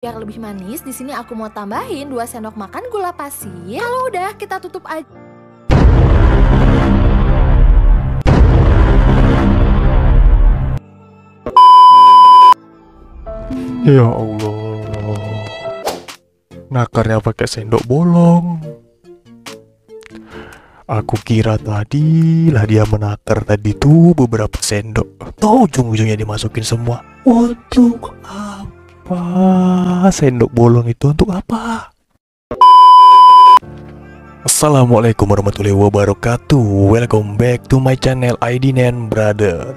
Biar lebih manis, di sini aku mau tambahin 2 sendok makan gula pasir. Kalau udah, kita tutup aja. Ya Allah. Nakarnya pakai sendok bolong. Aku kira tadi lah dia menakar tadi tuh beberapa sendok. Tahu ujung-ujungnya dimasukin semua. Untuk apa? Sendok bolong itu untuk apa? Assalamualaikum warahmatullahi wabarakatuh. Welcome back to my channel ID Nen Brother.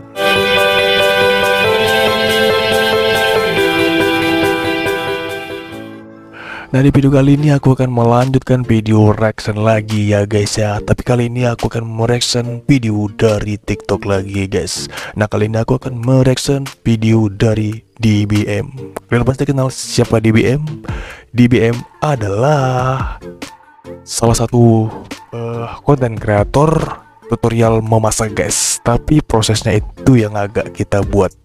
Nah di video kali ini aku akan melanjutkan video reaction lagi ya guys ya. Tapi kali ini aku akan mereaction video dari TikTok lagi guys. Nah kali ini aku akan mereaction video dari DBM Kalian pasti kenal siapa DBM? DBM adalah salah satu konten uh, kreator tutorial memasak guys. Tapi prosesnya itu yang agak kita buat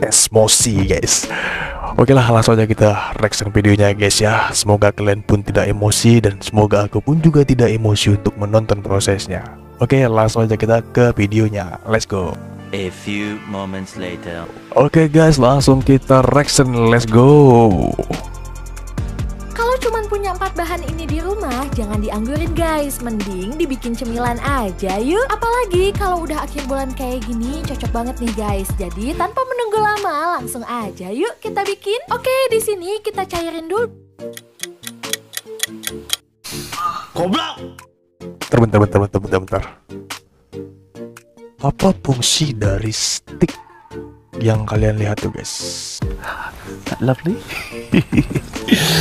emosi guys. Oke lah langsung aja kita reaction videonya guys ya. Semoga kalian pun tidak emosi dan semoga aku pun juga tidak emosi untuk menonton prosesnya. Oke langsung aja kita ke videonya. Let's go. A few moments later. Oke guys langsung kita reaction. Let's go punya empat bahan ini di rumah, jangan dianggurin guys. Mending dibikin cemilan aja yuk. Apalagi kalau udah akhir bulan kayak gini, cocok banget nih guys. Jadi tanpa menunggu lama, langsung aja yuk kita bikin. Oke, di sini kita cairin dulu. Goblok Bentar bentar bentar bentar bentar bentar Apa fungsi dari stick yang kalian lihat tuh guys Lovely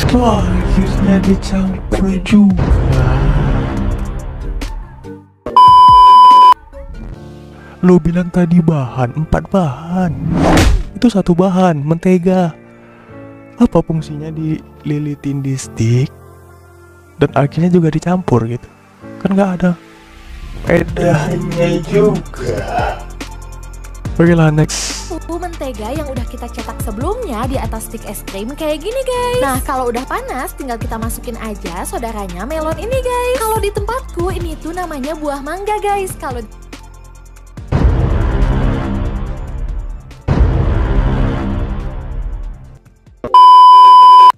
Akhirnya dicampur juga. Lo bilang tadi bahan, empat bahan. Itu satu bahan, mentega. Apa fungsinya dililitin di stick? Dan akhirnya juga dicampur gitu. Kan nggak ada bedanya juga. Oke lah, next. Suhu mentega yang udah kita cetak sebelumnya di atas stick es krim kayak gini guys. Nah kalau udah panas tinggal kita masukin aja saudaranya melon ini guys. Kalau di tempatku ini tuh namanya buah mangga guys. Kalau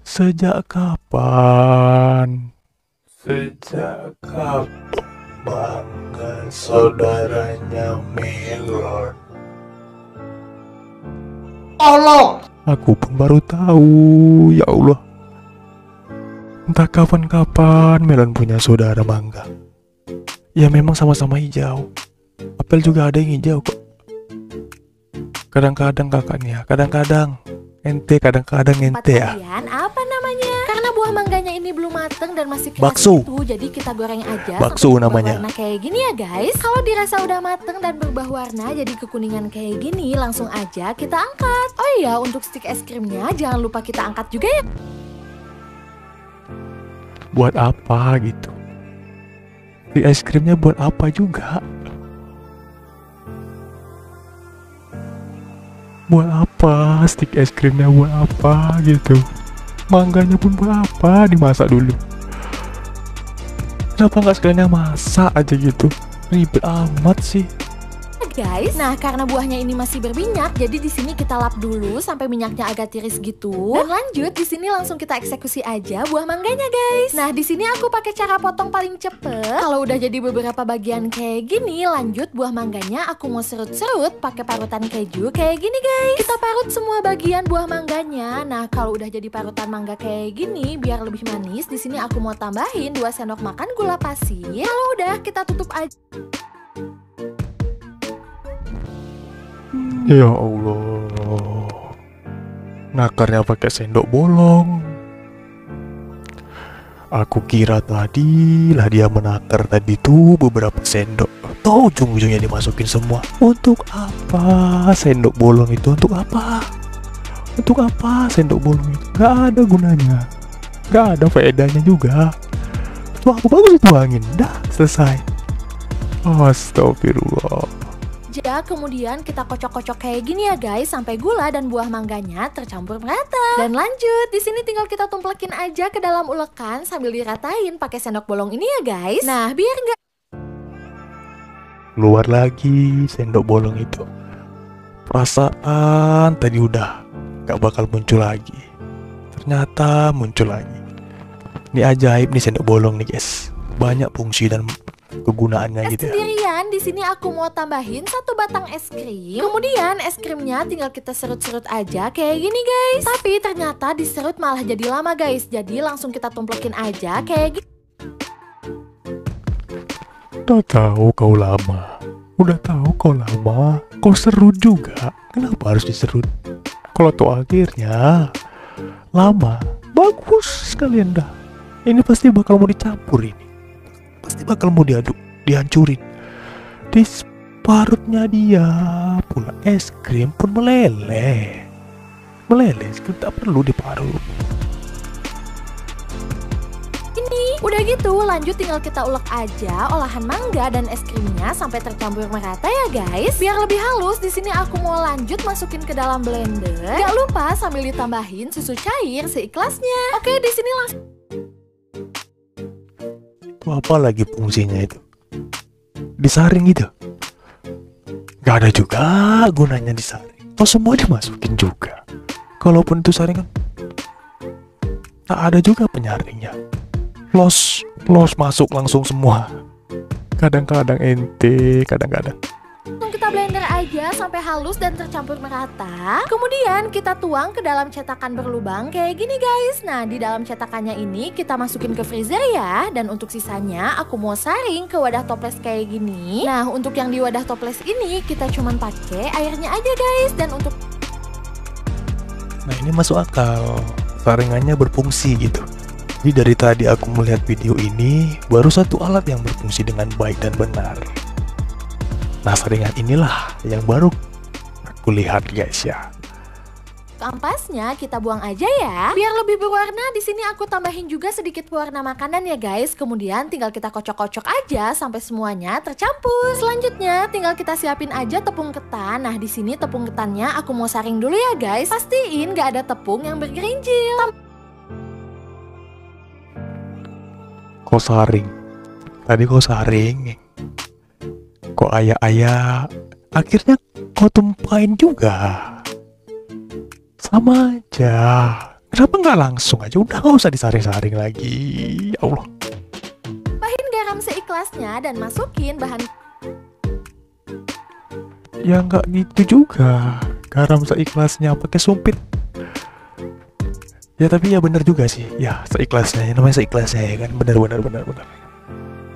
Sejak kapan? Sejak kapan bangga saudaranya Melon? Allah! Aku pun baru tahu, ya Allah. Entah kapan-kapan Melon punya saudara mangga. Ya memang sama-sama hijau. Apel juga ada yang hijau kok. Kadang-kadang kakaknya, kadang-kadang ente, kadang-kadang ente ya. kalian apa namanya? Buah mangganya ini belum mateng dan masih keras Bakso. gitu, jadi kita goreng aja. Bakso namanya. Warna kayak gini ya guys. Kalau dirasa udah mateng dan berubah warna jadi kekuningan kayak gini, langsung aja kita angkat. Oh iya, untuk stick es krimnya jangan lupa kita angkat juga ya. Buat apa gitu? Di es krimnya buat apa juga? Buat apa? Stick es krimnya buat apa gitu? Mangganya pun buat apa? Dimasak dulu. Kenapa nggak sekalian masak aja gitu? Ribet amat sih. Guys. Nah, karena buahnya ini masih berminyak, jadi di sini kita lap dulu sampai minyaknya agak tiris gitu. Dan lanjut di sini langsung kita eksekusi aja buah mangganya, guys. Nah, di sini aku pakai cara potong paling cepet. Kalau udah jadi beberapa bagian kayak gini, lanjut buah mangganya aku mau serut-serut pakai parutan keju kayak gini, guys. Kita parut semua bagian buah mangganya. Nah, kalau udah jadi parutan mangga kayak gini, biar lebih manis, di sini aku mau tambahin 2 sendok makan gula pasir. Kalau udah, kita tutup aja. Ya Allah. Nakarnya pakai sendok bolong. Aku kira tadi lah dia menakar tadi tuh beberapa sendok. Tahu ujung-ujungnya dimasukin semua. Untuk apa sendok bolong itu? Untuk apa? Untuk apa sendok bolong itu? Gak ada gunanya. Gak ada faedahnya juga. Wah, aku bagus dituangin. Dah, selesai. Astagfirullah. Aja, kemudian kita kocok-kocok kayak gini ya guys, sampai gula dan buah mangganya tercampur merata. Dan lanjut, di sini tinggal kita tumplekin aja ke dalam ulekan sambil diratain pakai sendok bolong ini ya guys. Nah, biar nggak Keluar lagi sendok bolong itu. Perasaan tadi udah gak bakal muncul lagi. Ternyata muncul lagi. Ini ajaib nih sendok bolong nih guys. Banyak fungsi dan kegunaannya es gitu ya. sendirian, di sini aku mau tambahin satu batang es krim. Kemudian es krimnya tinggal kita serut-serut aja kayak gini guys. Tapi ternyata diserut malah jadi lama guys. Jadi langsung kita tumplekin aja kayak gini. Udah tahu kau lama. Udah tahu kau lama. Kau serut juga. Kenapa harus diserut? Kalau tuh akhirnya lama, bagus sekalian dah. Ini pasti bakal mau dicampur ini. Pasti bakal mau diaduk, dihancurin. Di parutnya dia pula es krim pun meleleh. Meleleh, es tak perlu diparut. Udah gitu, lanjut tinggal kita ulek aja olahan mangga dan es krimnya sampai tercampur merata ya guys. Biar lebih halus, di sini aku mau lanjut masukin ke dalam blender. Gak lupa sambil ditambahin susu cair seikhlasnya. Oke, di sini langsung Itu apa lagi fungsinya itu? Disaring gitu? Gak ada juga gunanya disaring. Toh semua dimasukin juga. Kalaupun itu saringan, tak ada juga penyaringnya. Los, los masuk langsung semua. Kadang-kadang ente, kadang-kadang. Sampai halus dan tercampur merata. Kemudian kita tuang ke dalam cetakan berlubang kayak gini guys. Nah, di dalam cetakannya ini kita masukin ke freezer ya. Dan untuk sisanya aku mau saring ke wadah toples kayak gini. Nah, untuk yang di wadah toples ini kita cuman pakai airnya aja guys. Dan untuk Nah ini masuk akal. Saringannya berfungsi gitu. Jadi dari tadi aku melihat video ini, baru satu alat yang berfungsi dengan baik dan benar. Nah saringan inilah yang baru aku lihat guys ya. ampasnya kita buang aja ya. Biar lebih berwarna, di sini aku tambahin juga sedikit pewarna makanan ya guys. Kemudian tinggal kita kocok-kocok aja sampai semuanya tercampur. Selanjutnya tinggal kita siapin aja tepung ketan. Nah di sini tepung ketannya aku mau saring dulu ya guys. Pastiin gak ada tepung yang bergerinjil. Tam- Kok saring? Tadi kok saring? Kok ayah-ayah? Akhirnya kau tumpahin juga. Sama aja. Kenapa nggak langsung aja? Udah nggak usah disaring-saring lagi. Ya Allah. Tambahin garam seikhlasnya dan masukin bahan Ya nggak gitu juga. Garam seikhlasnya pakai sumpit. Ya tapi ya bener juga sih. Ya seikhlasnya. Ya, namanya seikhlasnya ya kan. Bener bener bener bener.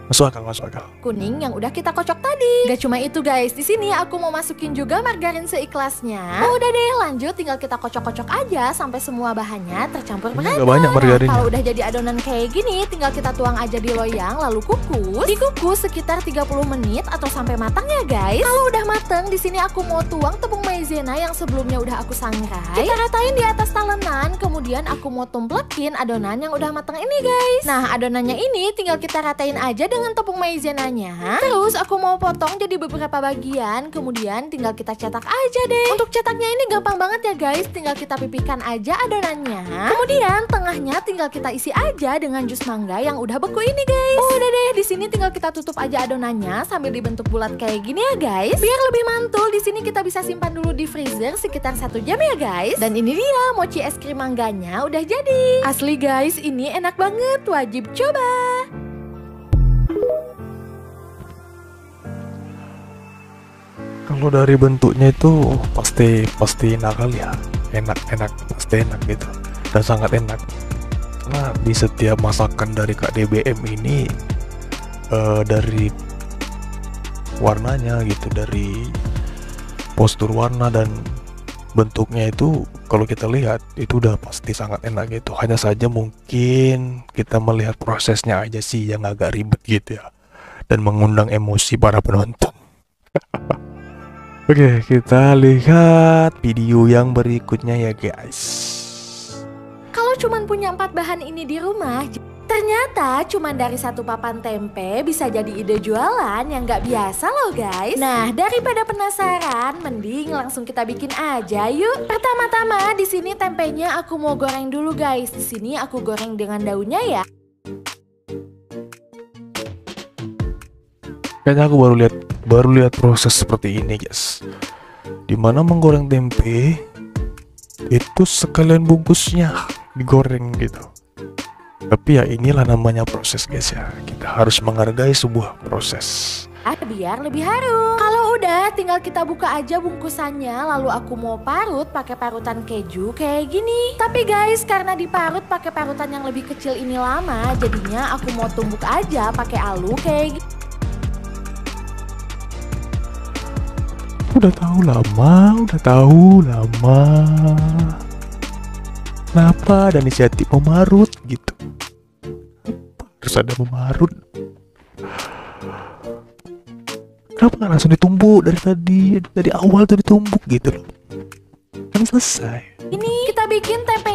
Masuk akal masuk akal. kuning yang udah kita kocok tadi. Gak cuma itu guys, di sini aku mau masukin juga margarin seikhlasnya. Udah deh, lanjut tinggal kita kocok-kocok aja sampai semua bahannya tercampur merata. nggak banyak margarinnya. Kalau udah jadi adonan kayak gini, tinggal kita tuang aja di loyang lalu kukus. Dikukus sekitar 30 menit atau sampai matang ya guys. Kalau udah mateng, di sini aku mau tuang tepung maizena yang sebelumnya udah aku sangrai. Kita ratain di atas talenan, kemudian aku mau tumplekin adonan yang udah matang ini guys. Nah, adonannya ini tinggal kita ratain aja dengan tepung maizenanya. Terus aku mau potong jadi beberapa bagian, kemudian tinggal kita cetak aja deh. Untuk cetaknya ini gampang banget ya guys, tinggal kita pipihkan aja adonannya. Kemudian tengahnya tinggal kita isi aja dengan jus mangga yang udah beku ini guys. Udah deh, di sini tinggal kita tutup aja adonannya sambil dibentuk bulat kayak gini ya guys. Biar lebih mantul, di sini kita bisa simpan dulu di freezer sekitar satu jam ya guys. Dan ini dia mochi es krim mangganya udah jadi. Asli guys, ini enak banget, wajib coba. Kalau dari bentuknya itu pasti pasti enak kali ya. Enak enak pasti enak gitu. Dan sangat enak. Karena di setiap masakan dari Kak DBM ini eh, dari warnanya gitu, dari postur warna dan bentuknya itu kalau kita lihat itu udah pasti sangat enak gitu. Hanya saja mungkin kita melihat prosesnya aja sih yang agak ribet gitu ya dan mengundang emosi para penonton. Oke, kita lihat video yang berikutnya ya guys. Kalau cuman punya empat bahan ini di rumah, Ternyata cuma dari satu papan tempe bisa jadi ide jualan yang nggak biasa loh guys. Nah daripada penasaran, mending langsung kita bikin aja yuk. Pertama-tama di sini tempenya aku mau goreng dulu guys. Di sini aku goreng dengan daunnya ya. Kayaknya aku baru lihat baru lihat proses seperti ini guys. Di mana menggoreng tempe itu sekalian bungkusnya digoreng gitu. Tapi ya inilah namanya proses guys ya. Kita harus menghargai sebuah proses. Ah, biar lebih harum. Kalau udah, tinggal kita buka aja bungkusannya. Lalu aku mau parut pakai parutan keju kayak gini. Tapi guys, karena diparut pakai parutan yang lebih kecil ini lama, jadinya aku mau tumbuk aja pakai alu kayak gini. Udah tahu lama, udah tahu lama. Kenapa ada inisiatif memarut gitu? Harus ada memarut. Kenapa nggak langsung ditumbuk dari tadi, dari awal tuh ditumbuk gitu loh? Kan selesai. Ini kita bikin ini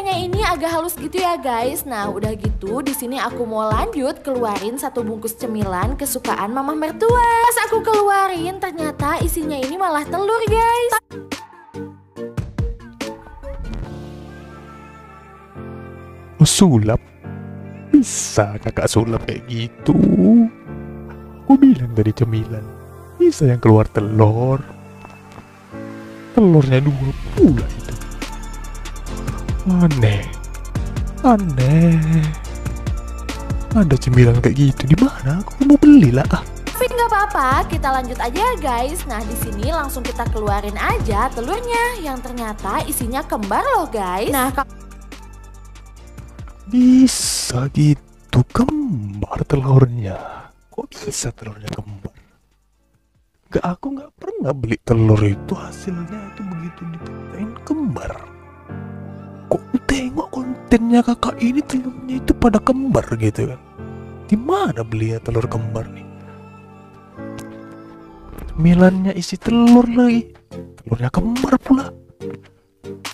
agak halus gitu ya guys. Nah udah gitu di sini aku mau lanjut keluarin satu bungkus cemilan kesukaan mama mertua. Pas aku keluarin ternyata isinya ini malah telur guys. Sulap? Bisa kakak sulap kayak gitu? Aku bilang dari cemilan. Bisa yang keluar telur. Telurnya dua pula itu. Aneh. Aneh. Ada cemilan kayak gitu di mana? Aku mau beli lah. Ah, Tapi nggak apa-apa, kita lanjut aja ya guys. Nah di sini langsung kita keluarin aja telurnya yang ternyata isinya kembar loh guys. Nah bisa gitu kembar telurnya. Kok bisa telurnya kembar? Gak aku nggak pernah beli telur itu hasilnya itu begitu dikatain kembar. Kontennya kakak ini telurnya itu pada kembar gitu kan? Di mana beli ya telur kembar nih? Cemilannya isi telur lagi. Telurnya kembar pula.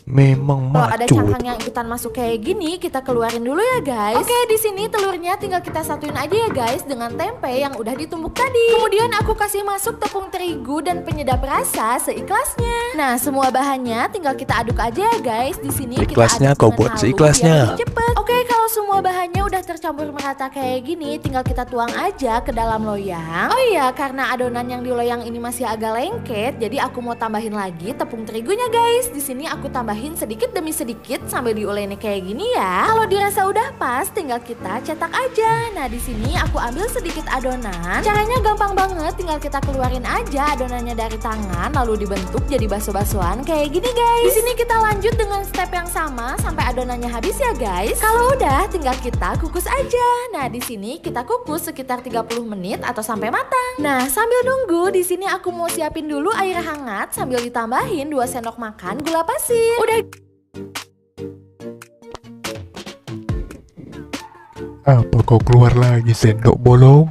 Memang kalau ada cangkang yang ikutan masuk kayak gini, kita keluarin dulu ya guys. Oke di sini telurnya tinggal kita satuin aja ya guys dengan tempe yang udah ditumbuk tadi. Kemudian aku kasih masuk tepung terigu dan penyedap rasa seikhlasnya. Nah semua bahannya tinggal kita aduk aja ya guys. Di sini kita Ikhlasnya aduk kau buat seikhlasnya. cepet. Oke kalau semua bahannya udah tercampur merata kayak gini, tinggal kita tuang aja ke dalam loyang. Oh iya karena adonan yang di loyang ini masih agak lengket, jadi aku mau tambahin lagi tepung terigunya guys. Di sini aku tambahin sedikit demi sedikit sambil diuleni kayak gini ya. Kalau dirasa udah pas, tinggal kita cetak aja. Nah di sini aku ambil sedikit adonan. Caranya gampang banget, tinggal kita keluarin aja adonannya dari tangan, lalu dibentuk jadi baso-basoan kayak gini guys. Di sini kita lanjut dengan step yang sama sampai adonannya habis ya guys. Kalau udah, tinggal kita kukus aja. Nah di sini kita kukus sekitar 30 menit atau sampai matang. Nah sambil nunggu, di sini aku mau siapin dulu air hangat sambil ditambahin 2 sendok makan gula pasir. Udah Apa kau keluar lagi sendok bolong?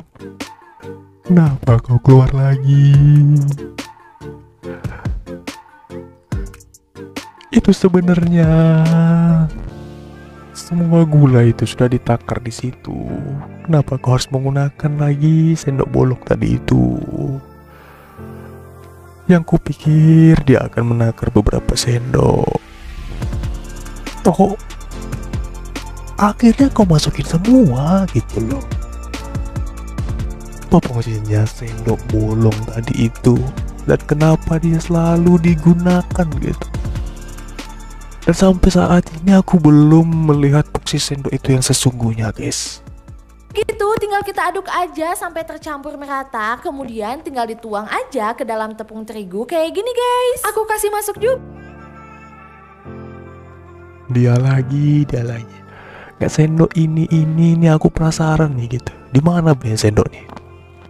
Kenapa kau keluar lagi? Itu sebenarnya semua gula itu sudah ditakar di situ. Kenapa kau harus menggunakan lagi sendok bolong tadi itu? Yang kupikir dia akan menakar beberapa sendok. Toh akhirnya kau masukin semua gitu loh apa fungsinya sendok bolong tadi itu dan kenapa dia selalu digunakan gitu dan sampai saat ini aku belum melihat fungsi sendok itu yang sesungguhnya guys. Gitu tinggal kita aduk aja sampai tercampur merata. Kemudian tinggal dituang aja ke dalam tepung terigu kayak gini guys. Aku kasih masuk juga dia lagi dia lagi. Nggak sendok ini ini ini aku penasaran nih gitu. Di mana beli sendok nih?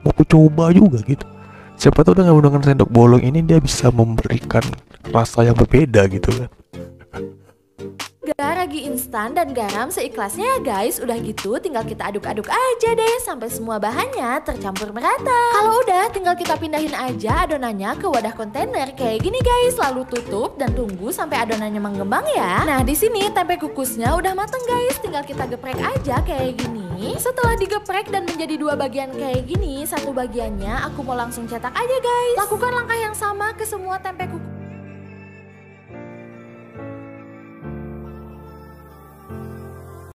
Mau aku coba juga gitu. Siapa tahu dengan menggunakan sendok bolong ini dia bisa memberikan rasa yang berbeda gitu kan ragi instan, dan garam seikhlasnya ya guys. Udah gitu tinggal kita aduk-aduk aja deh sampai semua bahannya tercampur merata. Kalau udah tinggal kita pindahin aja adonannya ke wadah kontainer kayak gini guys. Lalu tutup dan tunggu sampai adonannya mengembang ya. Nah di sini tempe kukusnya udah mateng guys. Tinggal kita geprek aja kayak gini. Setelah digeprek dan menjadi dua bagian kayak gini, satu bagiannya aku mau langsung cetak aja guys. Lakukan langkah yang sama ke semua tempe kukus